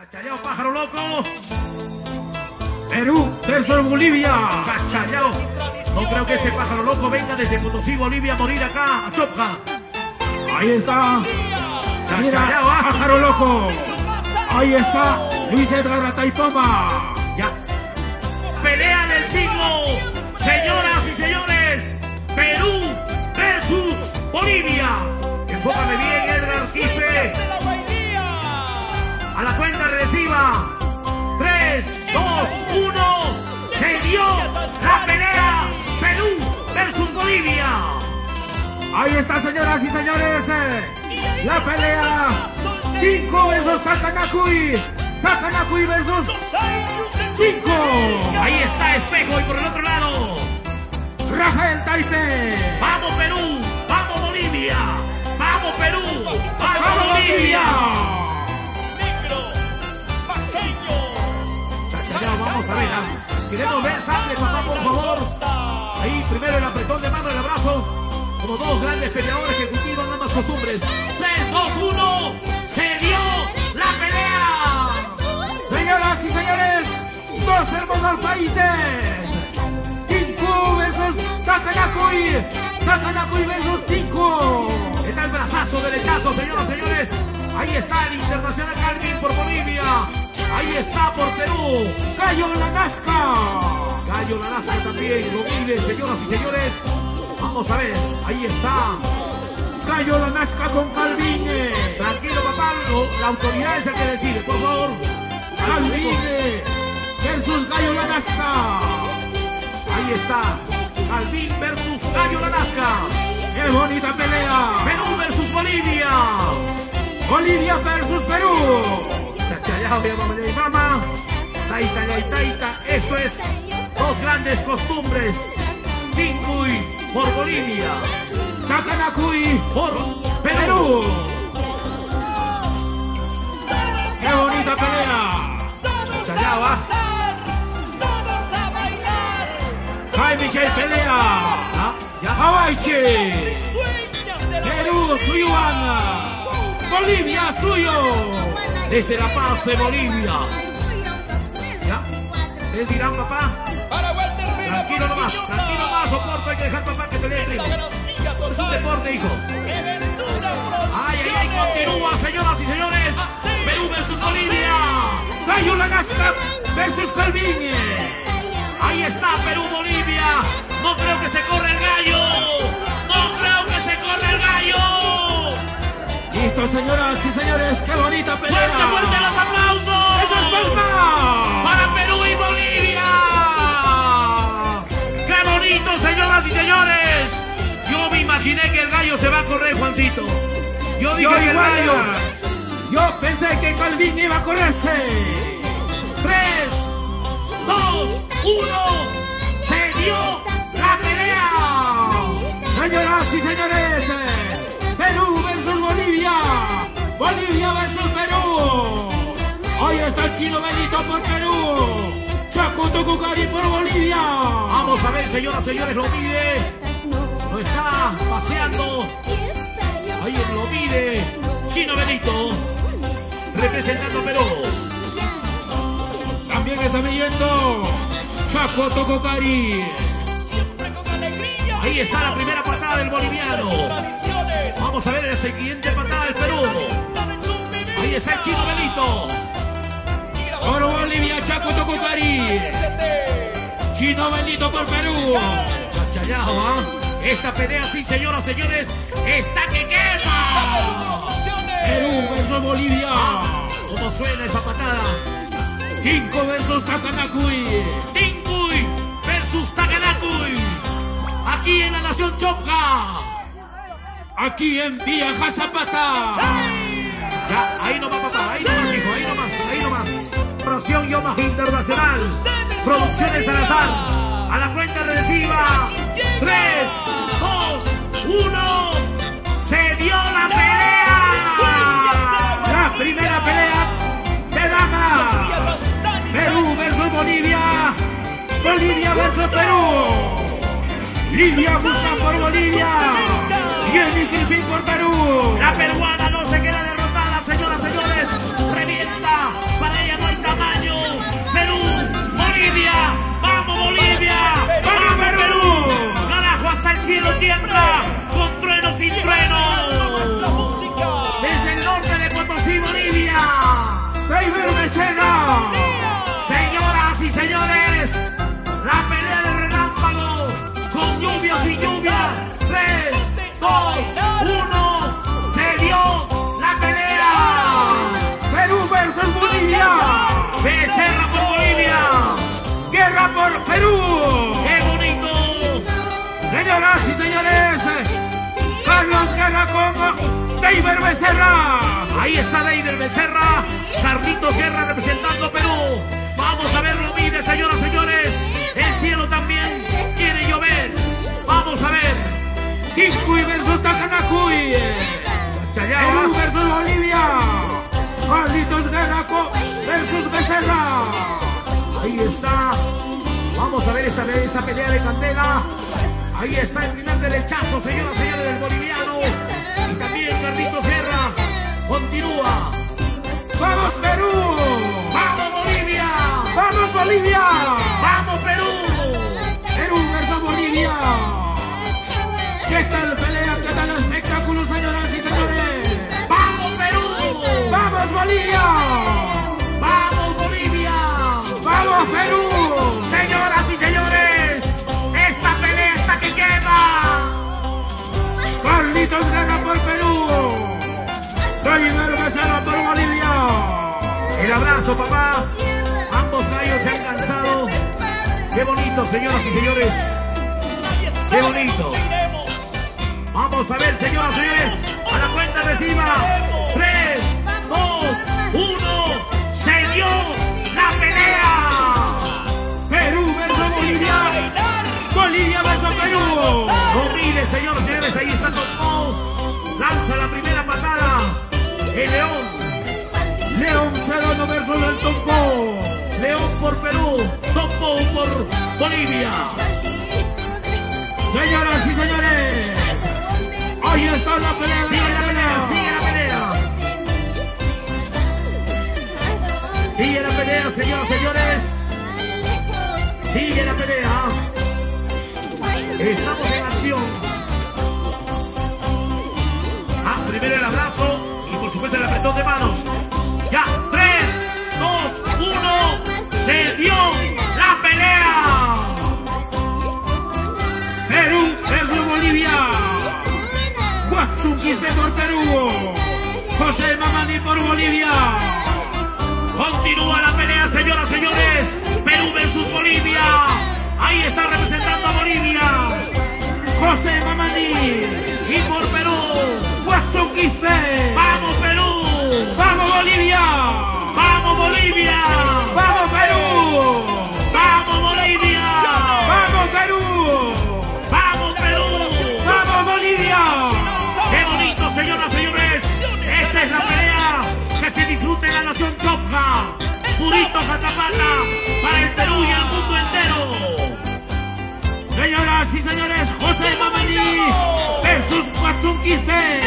Cachallao, pájaro loco. Perú versus Bolivia. Cachallao. No creo que este pájaro loco venga desde Potosí, Bolivia, a morir acá, a Chopca. Ahí está. Cachallao, pájaro loco. Ahí está Luis Edgar Ataipama. Ahí está, señoras y señores. eh, La pelea. Cinco versus Takanakui. Takanakui versus cinco. Ahí está Espejo y por el otro lado. Rafael Taipe. Vamos Perú. Vamos Bolivia. Vamos Perú. Vamos ¡Vamos, Bolivia. Bolivia! Dos grandes peleadores que cultivan ambas costumbres. 3, 2, 1. Se dio la pelea. Señoras y señores, dos hermosos países. Tinku versus Takanakui. Takanakui versus Tinku. Está el brazazo derechazo, señoras y señores. Ahí está el Internacional Calvin por Bolivia. Ahí está por Perú. Gallo la Nazca. Gallo la Nazca también lo vive, señoras y señores. Vamos a ver, ahí está. Gallo la Nazca con Calvine. Tranquilo, papá, la autoridad es el que decide, por favor. Calvine versus Gallo la Nazca. Ahí está. Calvin versus Gallo la Nazca. ¡Qué bonita pelea! Perú versus Bolivia. Bolivia versus Perú. Mamá. Taita, taita. Esto es dos grandes costumbres. Tinguy por Bolivia. Takanakui Por Perú. ¡Qué bonita pelea! Chachayao, ah. ¡Jaime Michel pelea! Ah, ya. ¡Hawaiichi! Perú Suyuana. Bolivia suyo. Desde La Paz de Bolivia. Ya. ¿Ustedes dirán, papá? Tranquilo nomás, tranquilo nomás, soporto, hay que dejar papá que pelee primo. Es un deporte, hijo. Ay, ay, ay, continúa, señoras y señores. Perú versus Bolivia. Gallo la Nazca versus Calvine. Ahí está Perú, Bolivia. No creo que se corra el gallo. No creo que se corra el gallo. Listo, señoras y señores, qué bonita pelea. Fuerte, fuerte los aplausos. ¡Eso es palma! Señoras y señores! Yo me imaginé que el gallo se va a correr, Juancito. Yo dije Yo que el gallo. Yo pensé que Calvine iba a correrse. ¡Tres, dos, uno! ¡Se dio la pelea! Señoras y señores, Perú versus Bolivia. Bolivia versus Perú. Hoy está el chino Benito por Perú. Tucucari por Bolivia. Vamos a ver, señoras señores, lo mide. Lo está paseando. Ahí lo mide. Chino Benito. Representando Perú. También está midiendo Chaco Tucucari. Ahí está la primera patada del boliviano. Vamos a ver la siguiente patada del Perú. Ahí está el chino Benito. Por Bolivia, Chaco Tucucari. Chino Benito por Perú. Chachayao, ¿ah? Esta pelea, sí, señoras señores, está que quema. Perú versus Bolivia. ¿Cómo suena esa patada? Cinco versus Takanakui. Tinguy versus Takanakui. Aquí en la Nación Chopka. Aquí en Villa Zapata. Ahí nomás, papá, ahí nomás, hijo, Yomas Internacional. Producciones Salazar. A la cuenta regresiva. 3, 2, 1. Se dio la pelea. La primera pelea de damas. Perú versus Bolivia. Bolivia versus Perú. Lidia busca por Bolivia. Jenny Griffin por Perú. Becerra. Ahí está David Becerra, Carlitos Guerra representando Perú. Vamos a verlo, mire, señoras y señores. El cielo también quiere llover. Vamos a ver. Kiscuy versus Takanakuy. Perú versus Bolivia. Carlitos Guerra versus Becerra. Ahí está. Vamos a ver esta, esta pelea de candela. Ahí está el primer derechazo, señoras y señores, del boliviano. También Carlitos Guerra. Continúa. ¡Vamos Perú! ¡Vamos Bolivia! ¡Vamos Bolivia! Papá. Ambos gallos se han cansado. Qué bonito, señoras y señores. Qué bonito. Vamos a ver, señoras y señores. A la cuenta reciba. 3, 2, 1. Se dio la pelea. Perú versus Bolivia. Bolivia versus Perú. Mire, señoras y señores. Ahí está Topó. Lanza la primera patada. El León. León Serrano versus el Tompo. León por Perú. Topó por Bolivia. Señoras y señores. Ahí está la pelea. Sigue la pelea, sigue la pelea. Sigue la pelea, señoras y señores. Sigue la pelea. Estamos en acción. Ah, primero el abrazo y por supuesto el apretón de manos. La pelea. Perú versus Bolivia. Watson Quispe por Perú. José Mamani por Bolivia. Continúa la pelea, señoras y señores. Perú versus Bolivia. Ahí está representando a Bolivia. José Mamani. Y por Perú. Watson Quispe. ¡Vamos Perú! ¡Vamos Bolivia! ¡Vamos Bolivia! Purito Zapata para el Perú y el mundo entero. Señoras y señores, José Mamani versus Watson Quispe.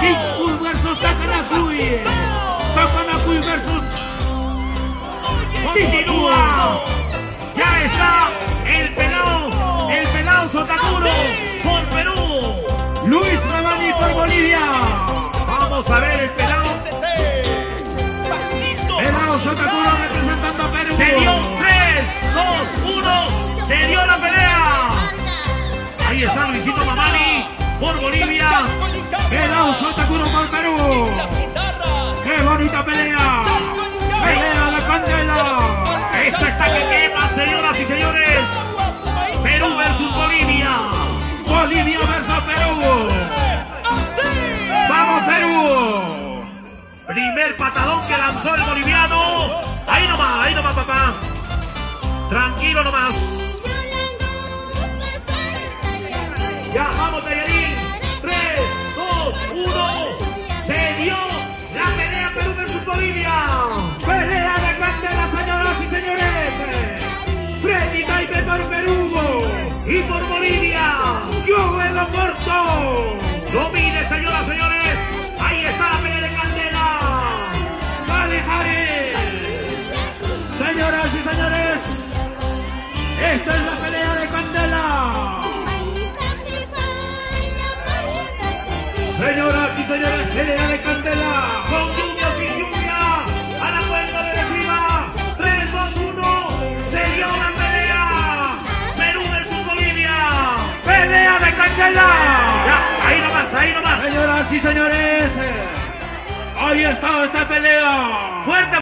Kinkul versus Takanakui. Está Luisito Mamani por Bolivia. Pelado Sotakuro por Perú. ¡Qué bonita pelea! ¡Pelea de candela! Esto está que quema, señoras y señores. Perú versus Bolivia. Bolivia versus Perú. ¡Vamos Perú! Primer patadón que lanzó el boliviano. Ahí nomás, ahí nomás, papá. Tranquilo nomás. Ya, vamos, Nayarín. 3, 2, 1. Se dio la pelea Perú versus Bolivia. ¡Pelea de candela, señoras y señores! ¡Freddy Taipe por Perú! Y por Bolivia. ¡Yo en lo corto! Lo mire, señoras y señores. Ahí está la pelea de Candela. ¡Dale, Jare! Señoras y señores, esta es la pelea señores, pelea de candela. Con lluvia o sin lluvia. A la cuenta de arriba. 3, 2, 1. Se dio la pelea. Perú versus Bolivia. ¡Pelea de candela! Ya, ahí nomás, ahí nomás. Señoras y señores, ahí está esta pelea. Fuerte